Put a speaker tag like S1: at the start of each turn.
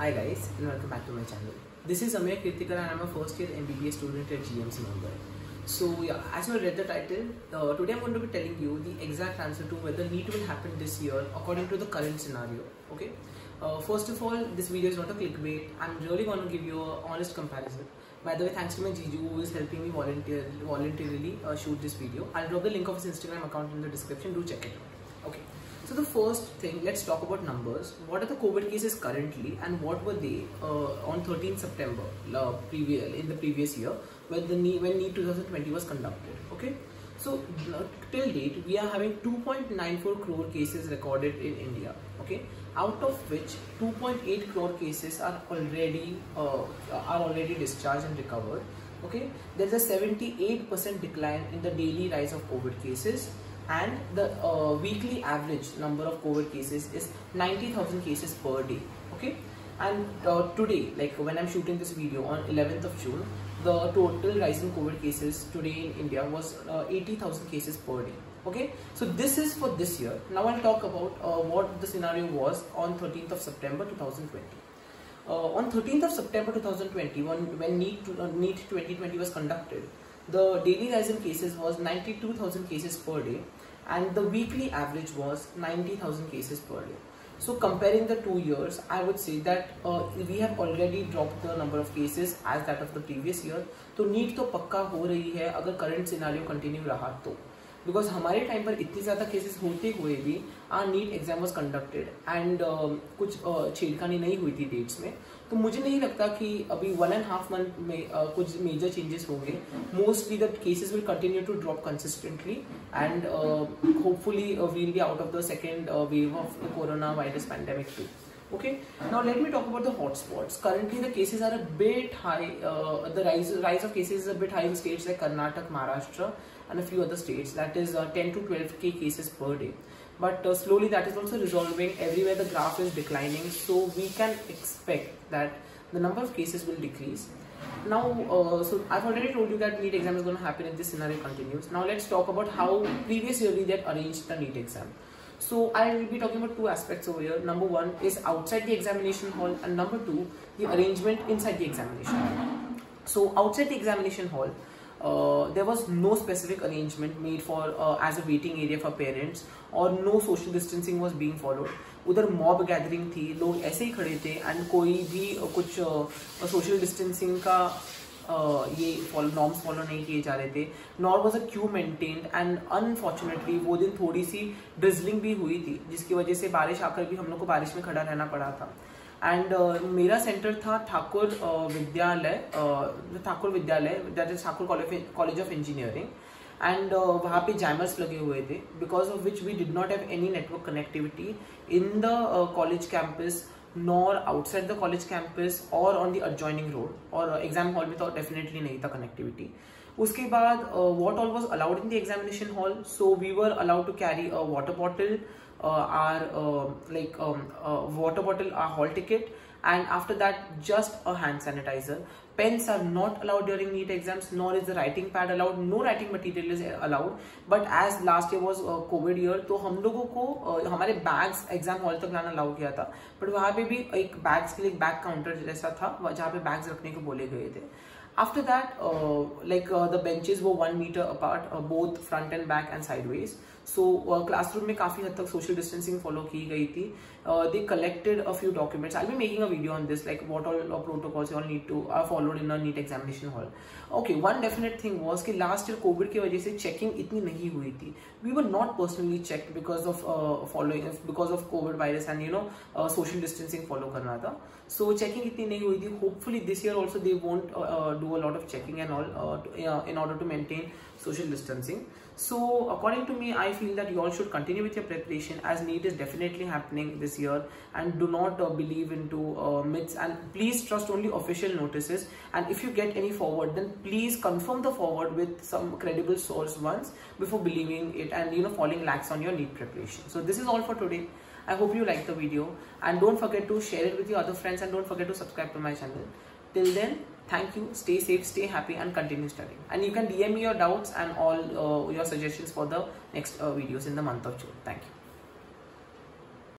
S1: Hi guys and welcome back to my channel. This is Amey Kirtikar and I'm a first year MBBS student at GMC Mumbai. So yeah, as you read the title, uh, today I'm going to be telling you the exact answer to whether NEET will happen this year according to the current scenario. Okay. Uh, first of all, this video is not a clickbait. I'm really going to give you an honest comparison. By the way, thanks to my Jiju who is helping me volunteer, voluntarily uh, shoot this video. I'll drop the link of his Instagram account in the description. Do check it out. Okay. So the first thing, let's talk about numbers. What are the COVID cases currently, and what were they uh, on 13 September uh, previous in the previous year when the NEET, when NEET 2020 was conducted? Okay, so uh, till date we are having 2.94 crore cases recorded in India. Okay, out of which 2.8 crore cases are already uh, are already discharged and recovered. Okay, there's a 78% decline in the daily rise of COVID cases and the uh, weekly average number of COVID cases is 90,000 cases per day. Okay, and uh, today, like when I'm shooting this video on 11th of June, the total rise in COVID cases today in India was uh, 80,000 cases per day. Okay, so this is for this year. Now I'll talk about uh, what the scenario was on 13th of September 2020. Uh, on 13th of September 2020, when, when uh, NEET 2020 was conducted, the daily rise in cases was 92,000 cases per day and the weekly average was 90,000 cases per day. So comparing the two years, I would say that uh, we have already dropped the number of cases as that of the previous year. So NEET to pakka हो रही है current scenario continue रहा because हमारे time पर इतनी ज़्यादा cases होते हुए भी our NEET exam was conducted and कुछ uh, छेड़खानी नहीं हुई थी डेट्स में। तो मुझे नहीं लगता कि अभी वन एंड हाफ़ मंथ में uh, कुछ मेजर चेंजेस होंगे। Mostly the cases will continue to drop consistently and hopefully we'll be out of the second wave of coronavirus pandemic too okay? Now let me talk about the hotspots. Currently the cases are a bit high uh, the rise rise of cases is a bit high in states like karnataka maharashtra and a few other states. That is uh, 10 to 12 k cases per day. But uh, slowly that is also resolving. Everywhere the graph is declining. So we can expect that the number of cases will decrease. Now uh, so i've already told you that NEET exam is going to happen if this scenario continues. Now let's talk about how previous year we had arranged the NEET exam so I will be talking about two aspects over here. Number one is outside the examination hall and number two, the arrangement inside the examination hall. So outside the examination hall, uh, there was no specific arrangement made for uh, as a waiting area for parents or no social distancing was being followed. उधर mob gathering थी लोग ऐसे ही खड़े थे and कोई भी कुछ social distancing का ये फॉलो नॉर्म्स फॉलो नहीं किए जा रहे थे। Nor was a queue maintained and unfortunately वो दिन थोड़ी सी ड्रिजलिंग भी हुई थी जिसकी वजह से बारिश आकर भी हम लोग को बारिश में खड़ा रहना पड़ा था। एंड uh, मेरा सेंटर था Thakur Vidyalaya Thakur Vidyalaya that is Thakur College of Engineering and वहाँ पे जैमर्स लगे हुए थे because of which we did not have any network connectivity in the college campus nor outside the college campus और on the adjoining road और exam hall में तो definitely नहीं था कनेक्टिविटी उसके बाद what all was allowed in the examination hall so we were allowed to carry a water bottle or like water bottle or hall ticket and after that just a hand sanitizer pens are not allowed during neat exams nor is the writing pad allowed no writing material is allowed but as last year was uh, covid year तो हम लोगों को uh, हमारे bags exam hall तक लाना allow किया था but वहाँ पे भी एक बैग्स के लिए बैग काउंटर जैसा था पे बैग्स रखने को बोले गए थे after that uh, like uh, the benches were one meter apart uh, both front and back and sideways so uh, classroom में काफ़ी हद तक social distancing follow की गई थी uh, they collected a few documents i'll be making a video on this like what all uh, protocols you all need to are followed in a neat examination hall okay one definite thing was कि last year covid की वजह से checking इतनी नहीं हुई थी we were not personally checked because of uh, following because of covid virus and you know uh, social distancing follow करना था so checking इतनी नहीं हुई थी hopefully this year also they won't uh, uh, do a lot of checking and all uh, to, uh, in order to maintain social distancing. So according to me i feel that you all should continue with your preparation as NEET is definitely happening this year and do not uh, believe into uh, myths. And please trust only official notices. And if you get any forward then please confirm the forward with some credible source once before believing it and you know falling lax on your NEET preparation. So this is all for today. I hope you liked the video. And don't forget to share it with your other friends and don't forget to subscribe to my channel. Till then thank you. Stay safe stay happy and continue studying. And you can dm me your doubts and all uh, your suggestions for the next uh, videos in the month of june. Thank you